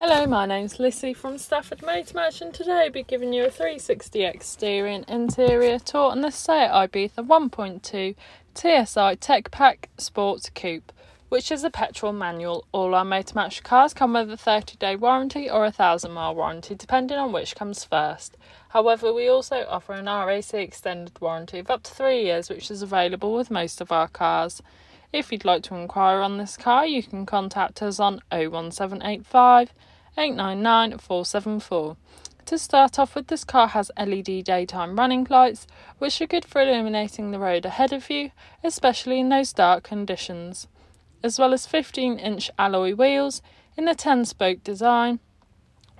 Hello, my name's Lissy from Stafford Motor Match and today I'll be giving you a 360 exterior and interior tour on the Seat Ibiza 1.2 TSI Tech Pack Sports Coupe, which is a petrol manual. All our Motor Match cars come with a 30 day warranty or a 1000 mile warranty, depending on which comes first. However, we also offer an RAC extended warranty of up to three years, which is available with most of our cars. If you'd like to inquire on this car, you can contact us on 01785 899 474. To start off with, this car has LED daytime running lights, which are good for illuminating the road ahead of you, especially in those dark conditions, as well as 15 inch alloy wheels in a 10 spoke design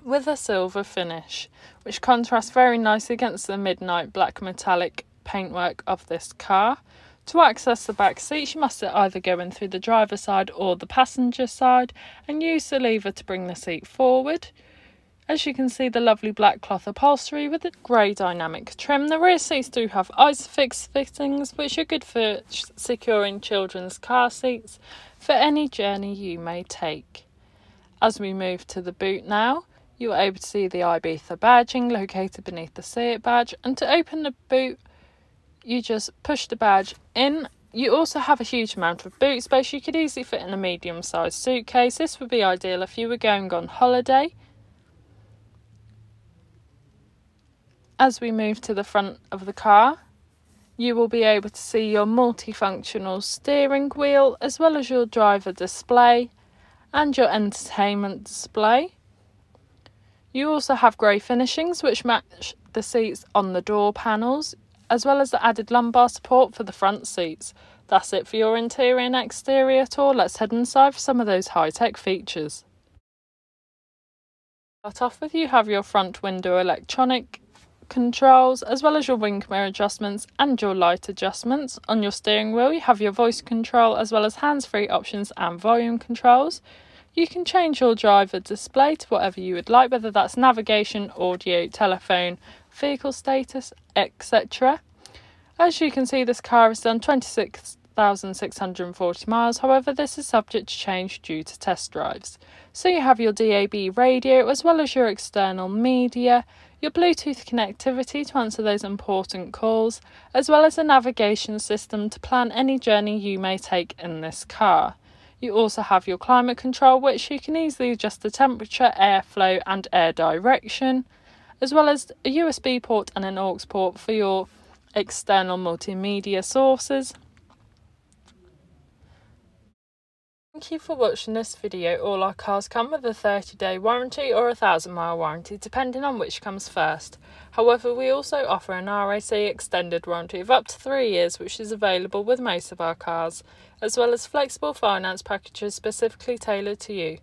with a silver finish, which contrasts very nicely against the midnight black metallic paintwork of this car. To access the back seats, you must either go in through the driver's side or the passenger side and use the lever to bring the seat forward. As you can see, the lovely black cloth upholstery with the grey dynamic trim. The rear seats do have ISOFIX fittings, which are good for securing children's car seats for any journey you may take. As we move to the boot now, you are able to see the Ibiza badging located beneath the Seat badge, and to open the boot, you just push the badge in. You also have a huge amount of boot space. You could easily fit in a medium sized suitcase. This would be ideal if you were going on holiday. As we move to the front of the car, you will be able to see your multifunctional steering wheel as well as your driver display and your entertainment display. You also have grey finishings which match the seats on the door panels as well as the added lumbar support for the front seats. That's it for your interior and exterior tour. Let's head inside for some of those high tech features. Start off with you have your front window electronic controls as well as your wing mirror adjustments and your light adjustments. On your steering wheel, you have your voice control as well as hands free options and volume controls. You can change your driver display to whatever you would like, whether that's navigation, audio, telephone, vehicle status, etc. As you can see, this car has done 26,640 miles, however, this is subject to change due to test drives. So you have your DAB radio as well as your external media, your Bluetooth connectivity to answer those important calls, as well as a navigation system to plan any journey you may take in this car. You also have your climate control, which you can easily adjust the temperature, airflow, and air direction as well as a USB port and an aux port for your external multimedia sources. Thank you for watching this video. All our cars come with a 30 day warranty or a 1000 mile warranty depending on which comes first. However, we also offer an RAC extended warranty of up to 3 years which is available with most of our cars, as well as flexible finance packages specifically tailored to you.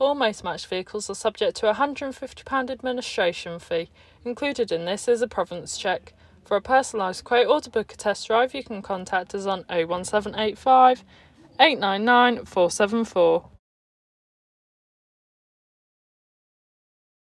All Motor Match vehicles are subject to a £150 administration fee. Included in this is a provenance check. For a personalised quote or to book a test drive, you can contact us on 01785 899 474.